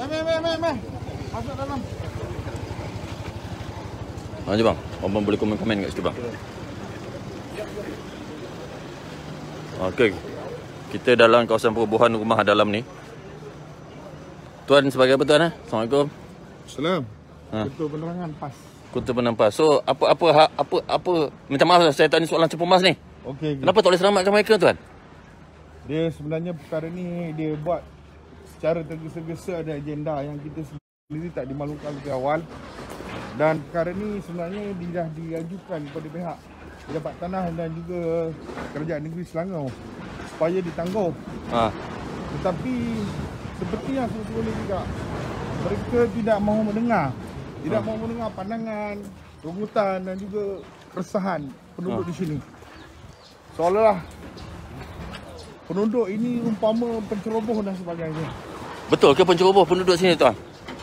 Meh, meh, meh, meh. Masuk dalam. Ha je bang. Abang boleh komen-komen kat situ bang. Okey. Kita dalam kawasan perubahan rumah dalam ni. Tuan sebagai apa tuan eh? Assalamualaikum. Salam. Ha. Betul penerangan pas. Kota Penampas. So apa apa ha- apa apa minta maaf saya tanya soalan cepu mas ni. Okey. Kenapa tak boleh selamatkan mereka tuan? Dia sebenarnya perkara ni dia buat secara tergesa-gesa ada agenda yang kita sendiri tak dimaklumkan lebih awal. Dan perkara ni sebenarnya dah diajukan kepada pihak Pejabat Tanah dan juga Kerajaan Negeri Selangor supaya ditangguh. Ha. Tetapi seperti yang saya boleh juga mereka tidak mahu mendengar tidak mahu mendengar pandangan rungutan dan juga keresahan penduduk Ha. di sini seolah-olah penduduk ini umpama penceroboh dan sebagainya Betul ke penceroboh penduduk sini tuan?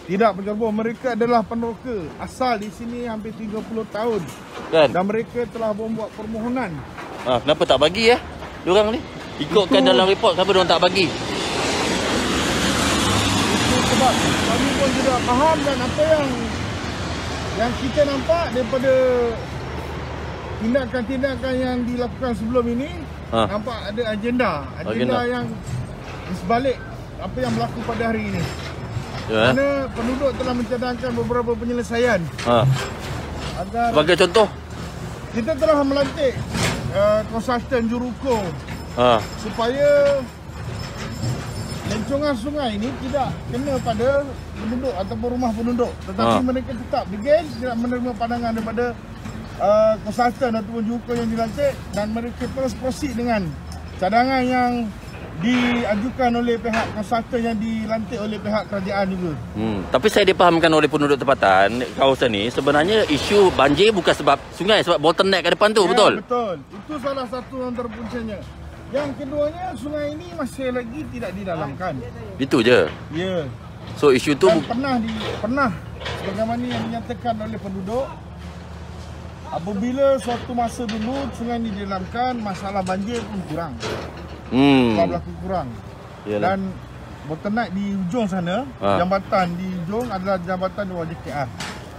tidak penceroboh mereka adalah peneroka asal di sini hampir 30 tahun Kan? dan mereka telah membuat permohonan Ha, kenapa tak bagi ya? Diorang ni ikutkan Itu- dalam report kenapa diorang tak bagi? Itu sebab kami pun tidak faham dan apa yang yang kita nampak daripada tindakan-tindakan yang dilakukan sebelum ini Ha. nampak ada agenda agenda, Agenda. yang di sebalik apa yang berlaku pada hari ini Ya. eh? kerana penduduk telah mencadangkan beberapa penyelesaian Ha. agar Sebagai contoh. kita telah melantik uh, konsultan juruko Ha. supaya lencongan sungai ini tidak kena pada penduduk ataupun rumah penduduk tetapi Ha. mereka tetap degil tidak menerima pandangan daripada uh, konsultan ataupun jurukau yang dilantik dan mereka terus proceed dengan cadangan yang diajukan oleh pihak konsultan yang dilantik oleh pihak kerajaan juga Hmm. Tapi saya dipahamkan oleh penduduk tempatan kawasan ni sebenarnya isu banjir bukan sebab sungai sebab bottleneck kat depan tu Ya, betul. betul itu salah satu antara puncanya yang keduanya sungai ini masih lagi tidak didalamkan Itu je. ya So isu tu Dan pernah di pernah sebagaimana yang dinyatakan oleh penduduk apabila suatu masa dulu sungai ini didalamkan masalah banjir pun kurang hmm. telah berlaku kurang Yalah. dan bottleneck di ujung sana Ha. jambatan di ujung adalah jambatan di wajah KR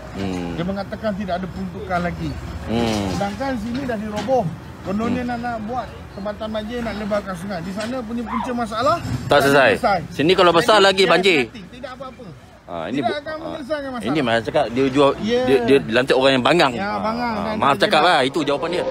Hmm. dia mengatakan tidak ada peruntukan lagi Hmm. sedangkan sini dah diroboh kononnya nak, nak buat tempatan banjir nak lebarkan sungai di sana punya punca masalah Tak selesai. Sini kalau besar lagi dia banjir. tidak apa-apa Ha, ini Tidak akan ha, menyelesaikan masalah. Ini macam cakap dia jual Ya. dia dia lantik orang yang bangang. Ya, bangang. Ha, maaf dia cakap lah itu jawapan dia.